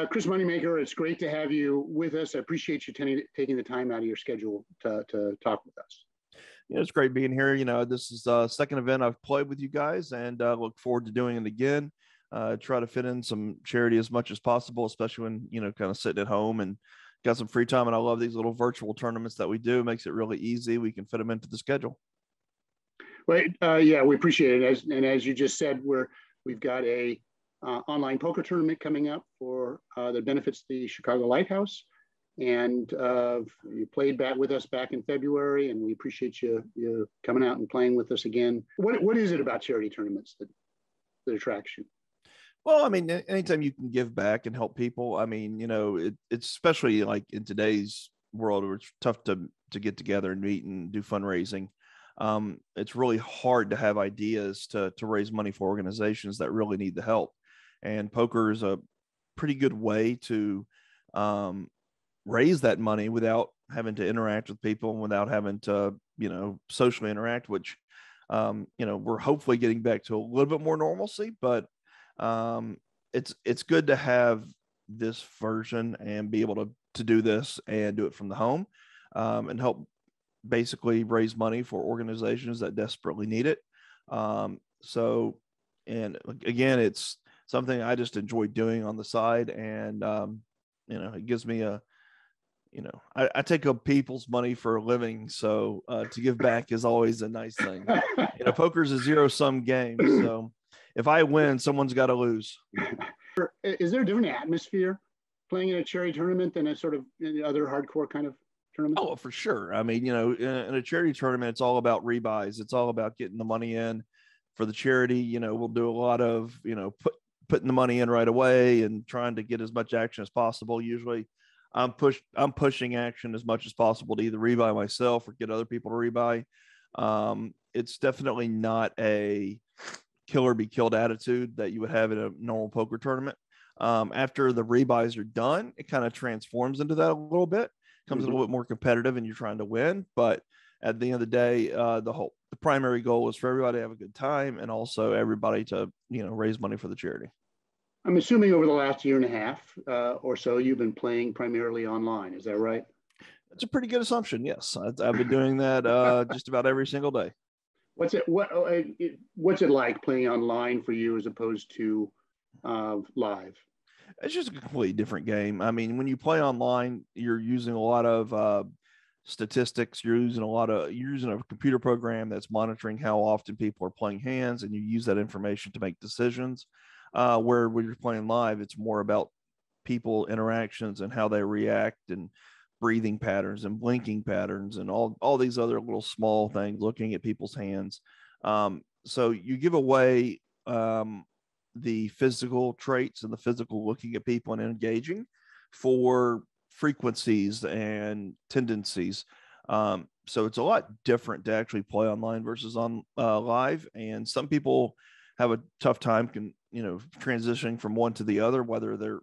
Uh, Chris Moneymaker, it's great to have you with us. I appreciate you t- taking the time out of your schedule to, to talk with us. Yeah, it's great being here. You know, this is the second event I've played with you guys, and uh, look forward to doing it again. Uh, try to fit in some charity as much as possible, especially when you know, kind of sitting at home and got some free time. And I love these little virtual tournaments that we do. It makes it really easy. We can fit them into the schedule. Well, uh, yeah, we appreciate it. As, and as you just said, we're we've got a uh, online poker tournament coming up for uh, that benefits the Chicago Lighthouse. And uh, you played back with us back in February, and we appreciate you you coming out and playing with us again. What what is it about charity tournaments that that attracts you? Well, I mean, anytime you can give back and help people, I mean, you know, it, it's especially like in today's world where it's tough to to get together and meet and do fundraising. Um, it's really hard to have ideas to to raise money for organizations that really need the help and poker is a pretty good way to um, raise that money without having to interact with people and without having to you know socially interact which um, you know we're hopefully getting back to a little bit more normalcy but um, it's it's good to have this version and be able to to do this and do it from the home um, and help basically raise money for organizations that desperately need it. Um, so and again it's something I just enjoy doing on the side. And, um, you know, it gives me a, you know, I, I take up people's money for a living. So uh, to give back is always a nice thing. you know, poker's a zero sum game. So if I win, someone's got to lose. Is there a different atmosphere playing in a charity tournament than a sort of other hardcore kind of tournament? Oh, for sure. I mean, you know, in a, in a charity tournament, it's all about rebuys. It's all about getting the money in for the charity. You know, we'll do a lot of, you know, put putting the money in right away and trying to get as much action as possible. Usually, I'm push I'm pushing action as much as possible to either rebuy myself or get other people to rebuy. Um, it's definitely not a kill or be killed attitude that you would have in a normal poker tournament. Um, after the rebuys are done, it kind of transforms into that a little bit, comes mm-hmm. a little bit more competitive, and you're trying to win. But at the end of the day, uh, the whole the primary goal is for everybody to have a good time and also everybody to you know raise money for the charity. I'm assuming over the last year and a half uh, or so, you've been playing primarily online. Is that right? That's a pretty good assumption. Yes, I've been doing that uh, just about every single day. What's it? What? Uh, what's it like playing online for you as opposed to uh, live? It's just a completely different game. I mean, when you play online, you're using a lot of uh, statistics. You're using a lot of you're using a computer program that's monitoring how often people are playing hands, and you use that information to make decisions. Uh, where when you're playing live, it's more about people interactions and how they react and breathing patterns and blinking patterns and all all these other little small things. Looking at people's hands. Um, so you give away um, the physical traits and the physical looking at people and engaging for frequencies and tendencies. Um, so it's a lot different to actually play online versus on uh, live. And some people have a tough time can you know transitioning from one to the other whether they're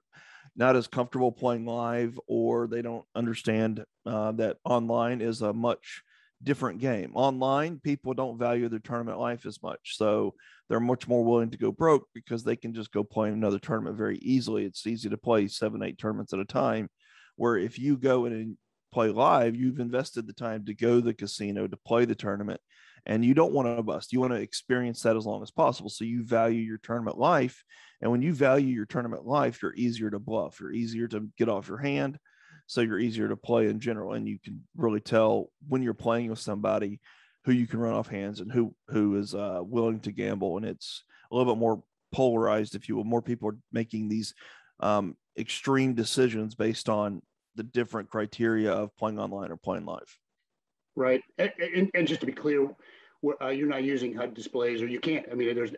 not as comfortable playing live or they don't understand uh, that online is a much different game. Online people don't value their tournament life as much so they're much more willing to go broke because they can just go play another tournament very easily. It's easy to play seven eight tournaments at a time where if you go in and play live you've invested the time to go to the casino to play the tournament and you don't want to bust. You want to experience that as long as possible. So you value your tournament life. And when you value your tournament life, you're easier to bluff. You're easier to get off your hand. So you're easier to play in general. And you can really tell when you're playing with somebody who you can run off hands and who who is uh, willing to gamble. And it's a little bit more polarized, if you will. More people are making these um, extreme decisions based on the different criteria of playing online or playing live. Right. And, and, and just to be clear, uh, you're not using HUD displays, or you can't. I mean, there's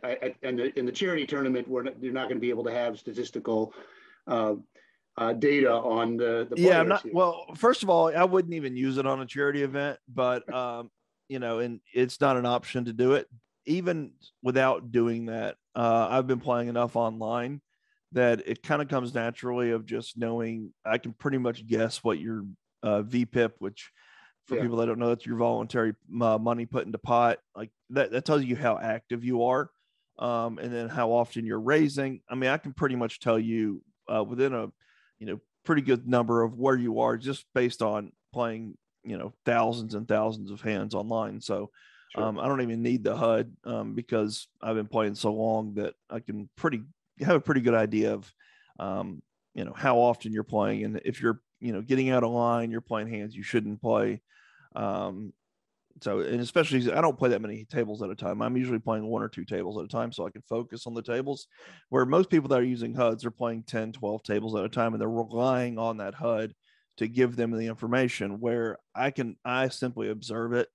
and the, in the charity tournament, we're not, you're not going to be able to have statistical uh, uh, data on the. the yeah, I'm not. Here. Well, first of all, I wouldn't even use it on a charity event, but um, you know, and it's not an option to do it. Even without doing that, uh, I've been playing enough online that it kind of comes naturally of just knowing I can pretty much guess what your uh, VPIP, which for yeah. people that don't know, that's your voluntary uh, money put into pot. Like that, that tells you how active you are, um, and then how often you're raising. I mean, I can pretty much tell you uh, within a you know, pretty good number of where you are just based on playing, you know, thousands and thousands of hands online. So sure. um, I don't even need the HUD um, because I've been playing so long that I can pretty have a pretty good idea of, um, you know, how often you're playing. And if you're, you know, getting out of line, you're playing hands you shouldn't play. Um, so and especially I don't play that many tables at a time. I'm usually playing one or two tables at a time so I can focus on the tables. Where most people that are using HUDs are playing 10, 12 tables at a time and they're relying on that HUD to give them the information where I can I simply observe it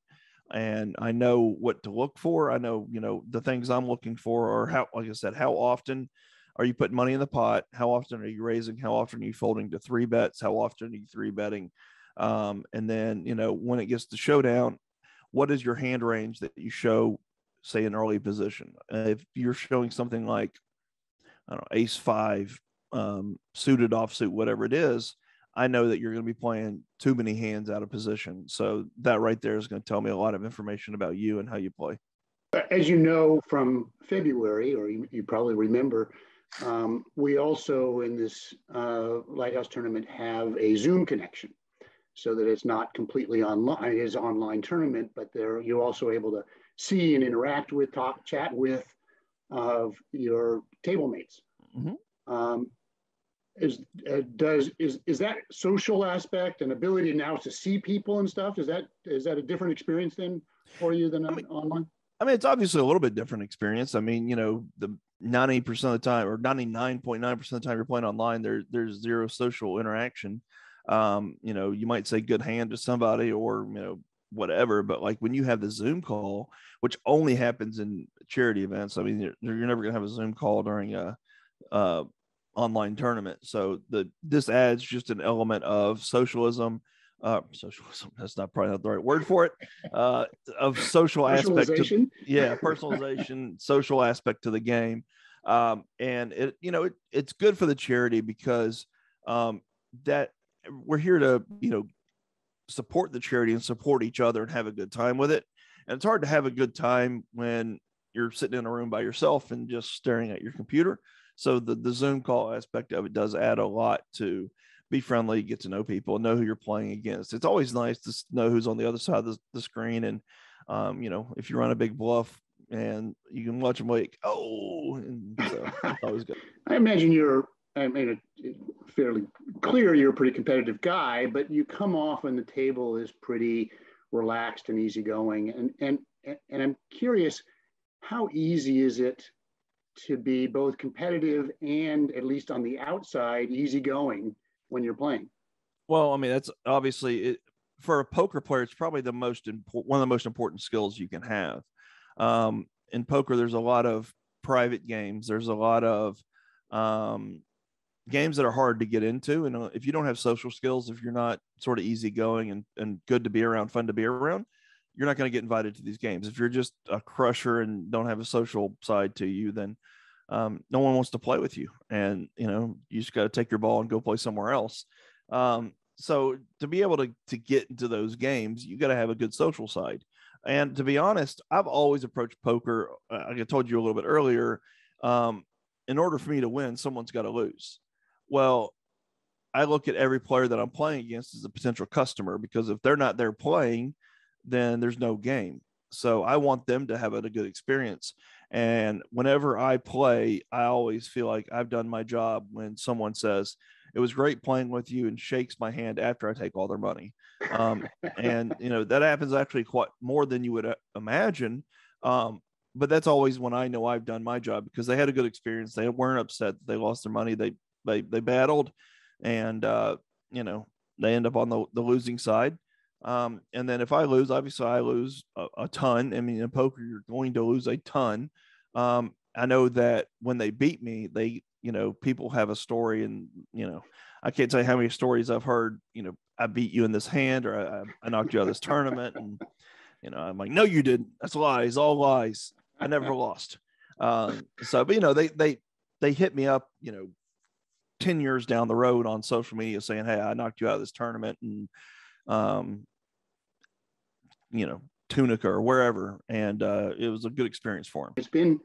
and I know what to look for. I know, you know, the things I'm looking for or how like I said, how often are you putting money in the pot? How often are you raising? How often are you folding to three bets? How often are you three betting? Um, and then, you know, when it gets to showdown, what is your hand range that you show, say, an early position? Uh, if you're showing something like, I don't know, ace five, um, suited offsuit, whatever it is, I know that you're going to be playing too many hands out of position. So that right there is going to tell me a lot of information about you and how you play. As you know from February, or you, you probably remember, um, we also in this uh, Lighthouse tournament have a Zoom connection so that it's not completely online. It is online tournament, but there you're also able to see and interact with, talk, chat with of your table mates. Mm-hmm. Um, is uh, does is is that social aspect and ability now to see people and stuff? Is that is that a different experience then for you than I mean, online? I mean, it's obviously a little bit different experience. I mean, you know, the 90% of the time or 99.9% of the time you're playing online, there there's zero social interaction um, you know, you might say good hand to somebody or, you know, whatever. But like when you have the Zoom call, which only happens in charity events, I mean, you're, you're never going to have a Zoom call during a, online tournament. So the this adds just an element of socialism. Uh, socialism that's not probably not the right word for it. Uh, of social aspect to yeah, personalization, social aspect to the game. Um, and it you know it, it's good for the charity because um, that we're here to you know support the charity and support each other and have a good time with it and it's hard to have a good time when you're sitting in a room by yourself and just staring at your computer so the, the zoom call aspect of it does add a lot to be friendly get to know people know who you're playing against. It's always nice to know who's on the other side of the, the screen and um, you know if you run a big bluff and you can watch them like oh and so always good. I imagine you're I mean, fairly clear you're a pretty competitive guy, but you come off and the table is pretty relaxed and easygoing. And and and I'm curious, how easy is it to be both competitive and at least on the outside easygoing when you're playing? Well, I mean, that's obviously it, for a poker player, it's probably the most important one of the most important skills you can have. Um, in poker, there's a lot of private games. There's a lot of um, games that are hard to get into. And uh, if you don't have social skills, if you're not sort of easygoing and, and good to be around, fun to be around, you're not going to get invited to these games. If you're just a crusher and don't have a social side to you, then um, no one wants to play with you. And, you know, you just got to take your ball and go play somewhere else. Um, so to be able to, to get into those games, you got to have a good social side. And to be honest, I've always approached poker. Uh, like I told you a little bit earlier, um, in order for me to win, someone's got to lose. Well, I look at every player that I'm playing against as a potential customer because if they're not there playing, then there's no game. So I want them to have a, a good experience. And whenever I play, I always feel like I've done my job when someone says, it was great playing with you and shakes my hand after I take all their money. Um, and, you know, that happens actually quite more than you would uh, imagine. Um, but that's always when I know I've done my job because they had a good experience. They weren't upset. They lost their money. They they they battled, and uh, you know they end up on the, the losing side. Um, and then if I lose, obviously I lose a, a, ton. I mean, in poker, you're going to lose a ton. Um, I know that when they beat me, they, you know, people have a story, and you know, I can't tell you how many stories I've heard. You know, I beat you in this hand, or I, I knocked you out of this tournament, and you know, I'm like, no, you didn't. That's lies, all lies. I never lost. Um, so, but you know, they they they hit me up, you know, 10 years down the road on social media saying, Hey, I knocked you out of this tournament and, um, you know, Tunica or wherever. And uh, it was a good experience for him. It's been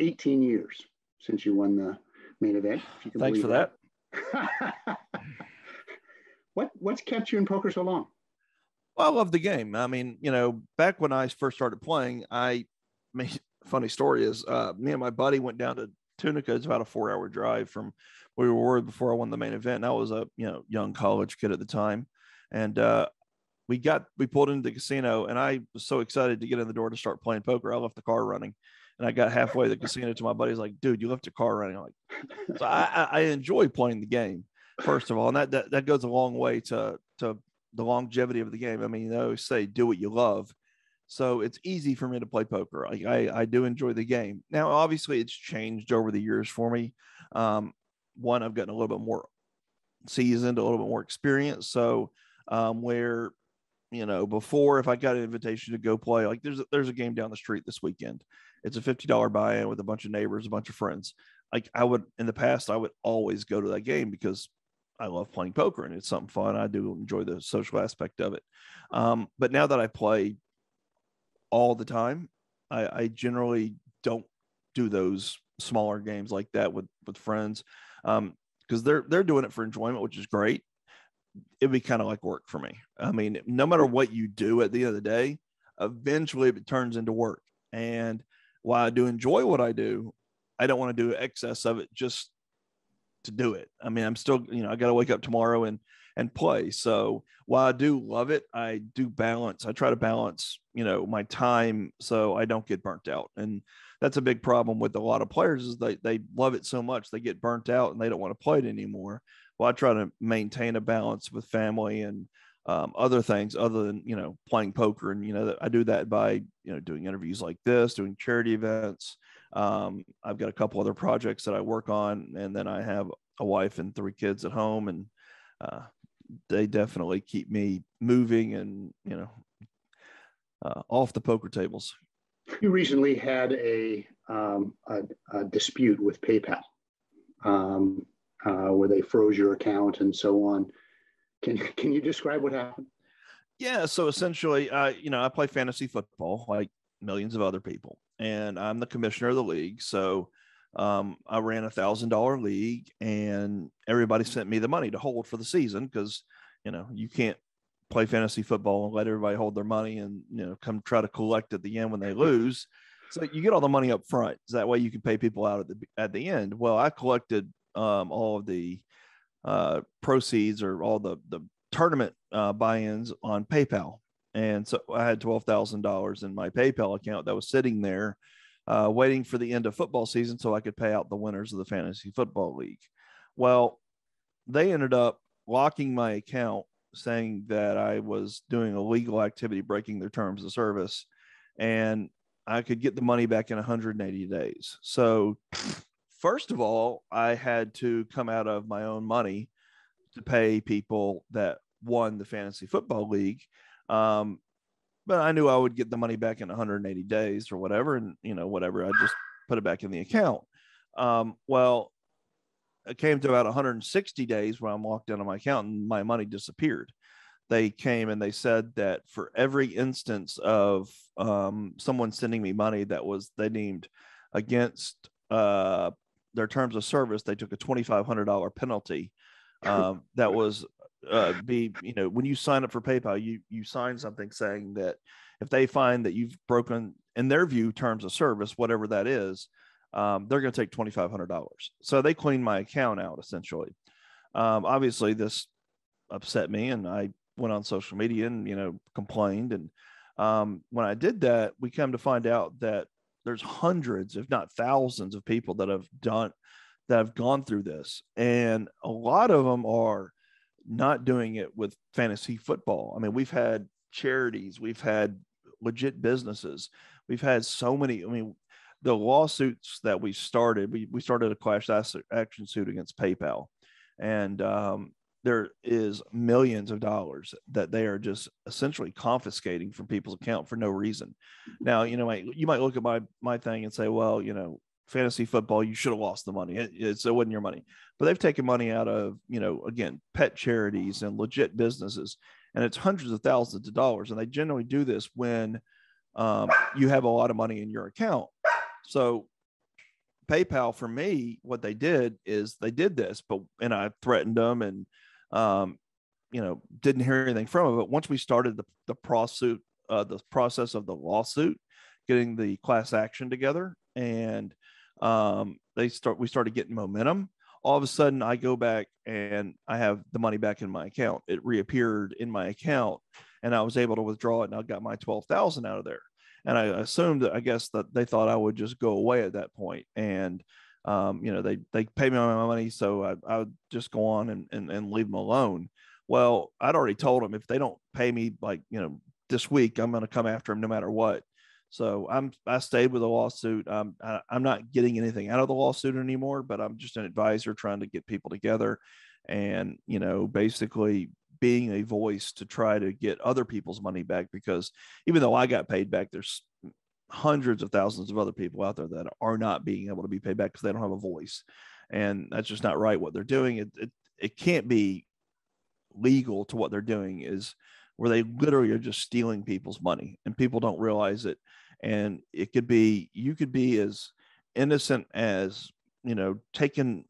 18 years since you won the main event. Thanks for that. what what's kept you in poker so long? Well, I love the game. I mean, you know, back when I first started playing, I, I mean, funny story is uh, me and my buddy went down to Tunica. It's about a four hour drive from where we were before I won the main event. And I was a you know young college kid at the time, and uh, we got we pulled into the casino, and I was so excited to get in the door to start playing poker. I left the car running, and I got halfway the casino to my buddy's like, "Dude, you left your car running." I'm like, so I, I enjoy playing the game first of all, and that, that that goes a long way to to the longevity of the game. I mean, you know, say do what you love. So it's easy for me to play poker. I, I, I do enjoy the game. Now, obviously, it's changed over the years for me. Um, one, I've gotten a little bit more seasoned, a little bit more experience. So um, where you know before, if I got an invitation to go play, like there's a, there's a game down the street this weekend. It's a fifty dollar buy-in with a bunch of neighbors, a bunch of friends. Like I would in the past, I would always go to that game because I love playing poker and it's something fun. I do enjoy the social aspect of it. Um, but now that I play all the time, I, I, generally don't do those smaller games like that with with friends because um, they're they're doing it for enjoyment, which is great. It'd be kind of like work for me. I mean, no matter what you do at the end of the day, eventually it turns into work. And while I do enjoy what I do, I don't want to do excess of it just to do it. I mean, I'm still, you know, I got to wake up tomorrow and and play. So while I do love it, I do balance. I try to balance, you know, my time so I don't get burnt out. And that's a big problem with a lot of players is they they love it so much they get burnt out and they don't want to play it anymore. Well, I try to maintain a balance with family and um, other things other than you know playing poker and you know i do that by you know doing interviews like this doing charity events um, I've got a couple other projects that I work on, and then I have a wife and three kids at home, and uh, they definitely keep me moving and you know uh, off the poker tables. You recently had a, um, a, a dispute with PayPal, um, uh, where they froze your account and so on. Can can you describe what happened? Yeah, so essentially, uh, you know, I play fantasy football like millions of other people, and I'm the commissioner of the league. So um, I ran a thousand dollar league, and everybody sent me the money to hold for the season because you know you can't play fantasy football and let everybody hold their money and you know come try to collect at the end when they lose. So you get all the money up front. So that way you can pay people out at the at the end. Well, I collected um, all of the uh, proceeds or all the the tournament uh, buy-ins on PayPal. And so I had $12,000 in my PayPal account that was sitting there uh, waiting for the end of football season so I could pay out the winners of the fantasy football league. Well, they ended up locking my account saying that I was doing illegal activity, breaking their terms of service, and I could get the money back in 180 days. So, first of all, I had to come out of my own money to pay people that won the fantasy football league. Um, but I knew I would get the money back in 180 days or whatever, and you know whatever, I just put it back in the account. Um, well, it came to about 160 days when I'm locked into my account and my money disappeared. They came and they said that for every instance of um, someone sending me money that was they deemed against uh, their terms of service, they took a $2,500 penalty. Um, that was uh, be you know when you sign up for PayPal, you you sign something saying that if they find that you've broken in their view terms of service, whatever that is, um, they're going to take twenty five hundred dollars. So they cleaned my account out essentially. Um, obviously, this upset me, and I went on social media and you know complained. And um, when I did that, we come to find out that there's hundreds, if not thousands, of people that have done that have gone through this, and a lot of them are not doing it with fantasy football. I mean, we've had charities, we've had legit businesses, we've had so many. I mean, the lawsuits that we started, we, we started a class action suit against PayPal, and um, there is millions of dollars that they are just essentially confiscating from people's account for no reason. Now, you know, you might look at my my thing and say, well, you know, fantasy football, you should have lost the money. It, it's, it wasn't your money. But they've taken money out of, you know, again, pet charities and legit businesses, and it's hundreds of thousands of dollars. And they generally do this when um, you have a lot of money in your account. So PayPal for me, what they did is they did this, but and I threatened them and um, you know, didn't hear anything from it. But once we started the the process, uh, the process of the lawsuit, getting the class action together, and um, they start we started getting momentum. All of a sudden, I go back and I have the money back in my account. It reappeared in my account, and I was able to withdraw it, and I got my twelve thousand out of there. And I assumed that I guess that they thought I would just go away at that point, and um, you know they they pay me my money, so I, I would just go on and, and and leave them alone. Well, I'd already told them if they don't pay me like you know this week, I'm going to come after them no matter what. So I'm I stayed with the lawsuit. Um, I, I'm not getting anything out of the lawsuit anymore, but I'm just an advisor trying to get people together, and you know basically being a voice to try to get other people's money back because even though I got paid back, there's hundreds of thousands of other people out there that are not being able to be paid back because they don't have a voice, and that's just not right. What they're doing, it it, it can't be legal to what they're doing is where they literally are just stealing people's money and people don't realize it and it could be you could be as innocent as you know taking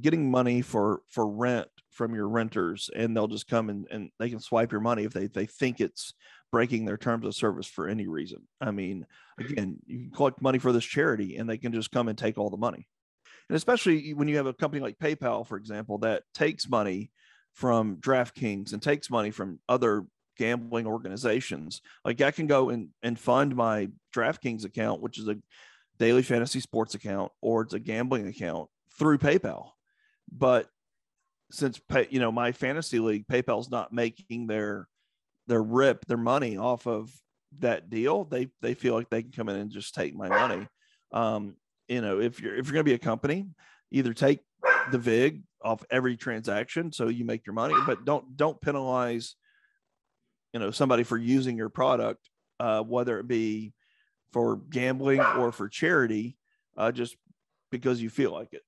getting money for for rent from your renters and they'll just come and, and they can swipe your money if they, they think it's breaking their terms of service for any reason i mean mm-hmm. again you can collect money for this charity and they can just come and take all the money and especially when you have a company like paypal for example that takes money from draftkings and takes money from other gambling organizations. Like I can go and, and fund my DraftKings account, which is a daily fantasy sports account, or it's a gambling account through PayPal. But since pay, you know my fantasy league, PayPal's not making their their rip their money off of that deal. They they feel like they can come in and just take my money. Um, you know, if you're if you're going to be a company, either take the vig off every transaction so you make your money, but don't don't penalize you know somebody for using your product uh, whether it be for gambling or for charity uh, just because you feel like it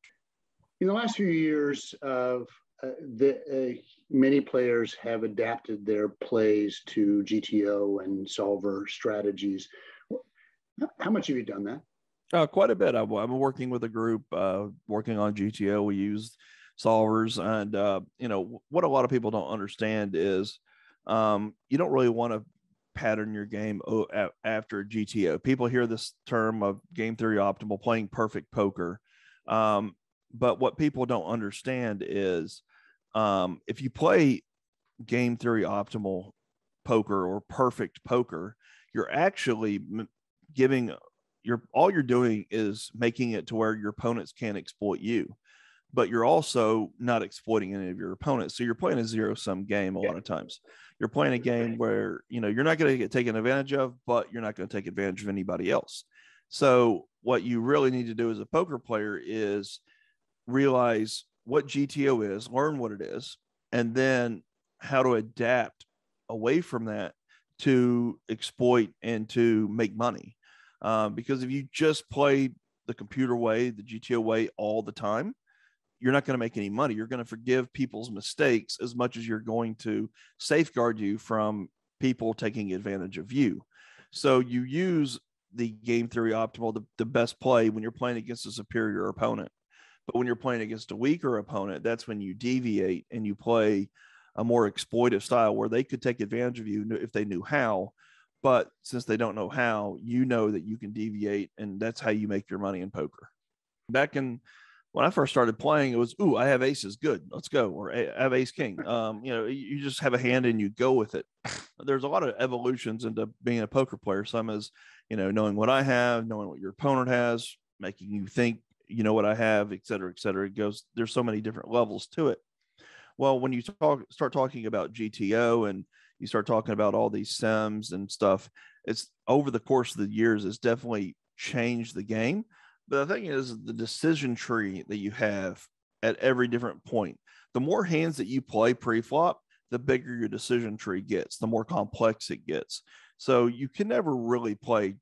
in the last few years of uh, the, uh, many players have adapted their plays to gto and solver strategies how much have you done that uh, quite a bit. I've, I'm working with a group uh, working on GTO. We use solvers, and uh, you know what a lot of people don't understand is um, you don't really want to pattern your game after GTO. People hear this term of game theory optimal, playing perfect poker. Um, but what people don't understand is um, if you play game theory optimal poker or perfect poker, you're actually giving your all you're doing is making it to where your opponents can't exploit you but you're also not exploiting any of your opponents. So you're playing a zero sum game a yeah. lot of times. You're playing a game where you know you're not going to get taken advantage of, but you're not going to take advantage of anybody else. So what you really need to do as a poker player is realize what GTO is, learn what it is, and then how to adapt away from that to exploit and to make money. Um, because if you just play the computer way, the GTO way all the time, you're not going to make any money. You're going to forgive people's mistakes as much as you're going to safeguard you from people taking advantage of you. So you use the game theory optimal, the, the best play when you're playing against a superior opponent. But when you're playing against a weaker opponent, that's when you deviate and you play a more exploitive style where they could take advantage of you if they knew how. But since they don't know how, you know that you can deviate, and that's how you make your money in poker. Back in when I first started playing, it was, "Ooh, I have aces, good, let's go," or "I have ace king." Um, you know, you just have a hand and you go with it. There's a lot of evolutions into being a poker player. Some is, you know, knowing what I have, knowing what your opponent has, making you think you know what I have, et cetera, et cetera. It goes. There's so many different levels to it. Well, when you talk, start talking about GTO and you start talking about all these sims and stuff, it's over the course of the years, it's definitely changed the game but the thing is, the decision tree that you have at every different point, the more hands that you play pre flop, the bigger your decision tree gets, the more complex it gets. So you can never really play,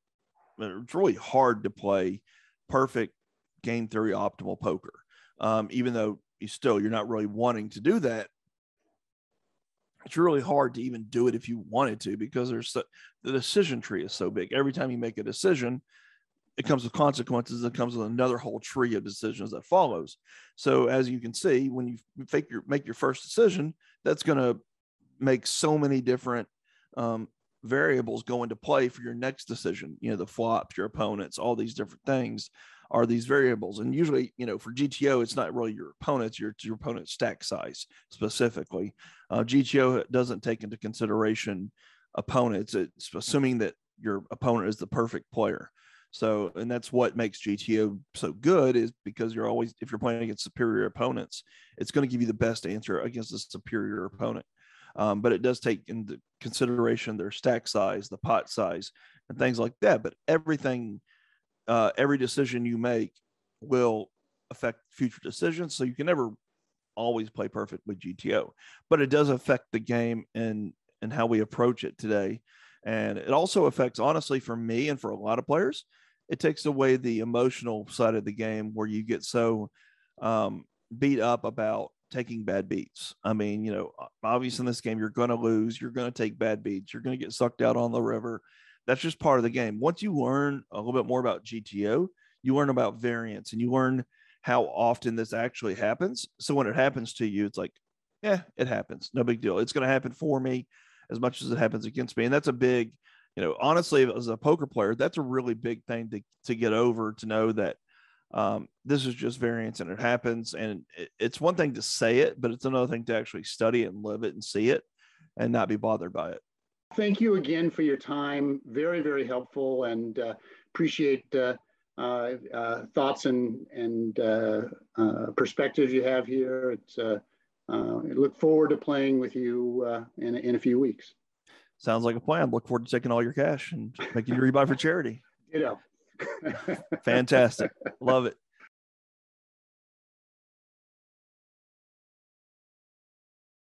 it's really hard to play perfect game theory optimal poker. Um, even though you still, you're not really wanting to do that. It's really hard to even do it if you wanted to because there's the, the decision tree is so big. Every time you make a decision, it comes with consequences. It comes with another whole tree of decisions that follows. So as you can see, when you make your make your first decision, that's going to make so many different um, variables go into play for your next decision. You know, the flops, your opponents, all these different things are these variables. And usually, you know, for GTO, it's not really your opponents, your your opponent's stack size specifically. Uh, GTO doesn't take into consideration opponents. It's assuming that your opponent is the perfect player. So, and that's what makes GTO so good is because you're always, if you're playing against superior opponents, it's going to give you the best answer against a superior opponent. Um, but it does take into consideration their stack size, the pot size, and things like that. But everything, uh, every decision you make will affect future decisions. So you can never always play perfect with GTO, but it does affect the game and and how we approach it today. And it also affects, honestly, for me and for a lot of players, it takes away the emotional side of the game where you get so um, beat up about taking bad beats. I mean, you know, obviously in this game, you're going to lose, you're going to take bad beats, you're going to get sucked out on the river. That's just part of the game. Once you learn a little bit more about GTO, you learn about variance and you learn how often this actually happens. So when it happens to you, it's like, yeah, it happens. No big deal. It's going to happen for me as much as it happens against me. And that's a big, you know, honestly, as a poker player, that's a really big thing to, to get over to know that um, this is just variance and it happens. And it, it's one thing to say it, but it's another thing to actually study it and live it and see it and not be bothered by it. Thank you again for your time. Very, very helpful and uh, appreciate uh, uh, uh thoughts and, and uh, uh, perspectives you have here. It's, I look forward to playing with you in, in a few weeks. Sounds like a plan. Look forward to taking all your cash and making you rebuy for charity. You know. Fantastic. Love it.